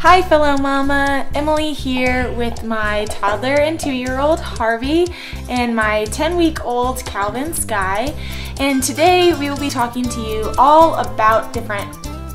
Hi fellow mama, Emily here with my toddler and two-year-old Harvey and my 10-week-old Calvin Sky and today we will be talking to you all about different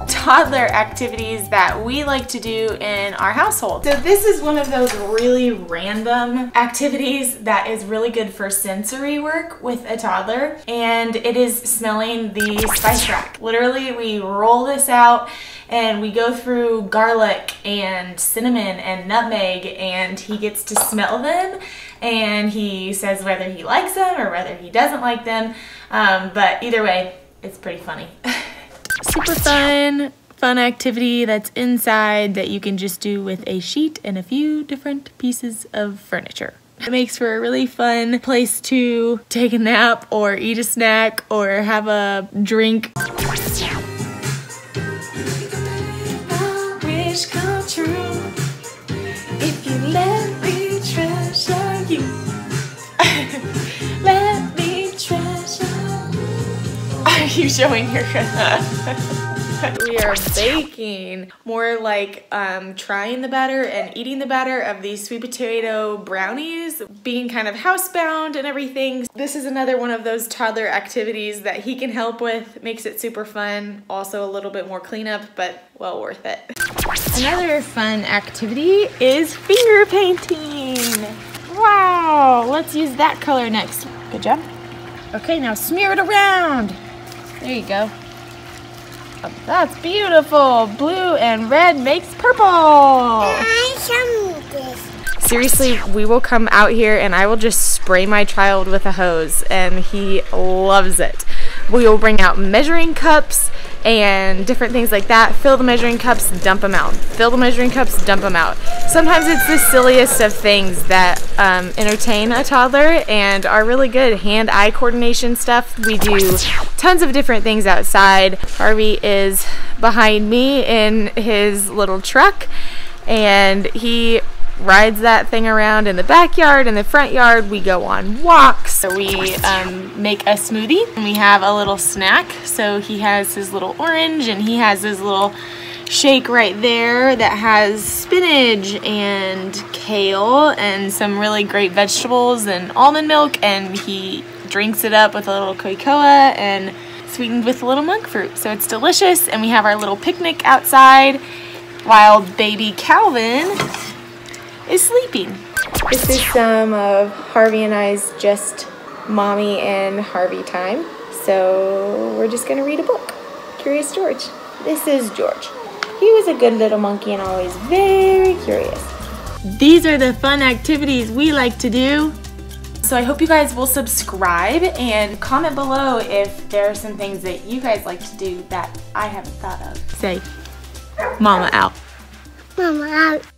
toddler activities that we like to do in our household. So this is one of those really random activities that is really good for sensory work with a toddler and it is smelling the spice rack. Literally we roll this out and we go through garlic and cinnamon and nutmeg and he gets to smell them and he says whether he likes them or whether he doesn't like them um, but either way it's pretty funny. super fun, fun activity that's inside that you can just do with a sheet and a few different pieces of furniture. It makes for a really fun place to take a nap or eat a snack or have a drink. Wish come true if you let me treasure you. let me treasure. Are you showing your? we are baking more like um, trying the batter and eating the batter of these sweet potato brownies being kind of housebound and everything this is another one of those toddler activities that he can help with makes it super fun also a little bit more cleanup but well worth it another fun activity is finger painting wow let's use that color next good job okay now smear it around there you go oh, that's beautiful. Blue and red makes purple. Seriously, we will come out here and I will just spray my child with a hose and he loves it. We will bring out measuring cups and different things like that. Fill the measuring cups, dump them out. Fill the measuring cups, dump them out. Sometimes it's the silliest of things that um, entertain a toddler and are really good. Hand-eye coordination stuff. We do tons of different things outside. Harvey is behind me in his little truck and he rides that thing around in the backyard in the front yard. We go on walks. So we um, make a smoothie. And we have a little snack. So he has his little orange and he has his little shake right there that has spinach and kale and some really great vegetables and almond milk. And he drinks it up with a little Coca-Cola and sweetened with a little monk fruit. So it's delicious. And we have our little picnic outside. While baby Calvin is sleeping. This is some of Harvey and I's just mommy and Harvey time. So we're just gonna read a book. Curious George. This is George. He was a good little monkey and always very curious. These are the fun activities we like to do. So I hope you guys will subscribe and comment below if there are some things that you guys like to do that I haven't thought of. Say, Mama out. Mama out.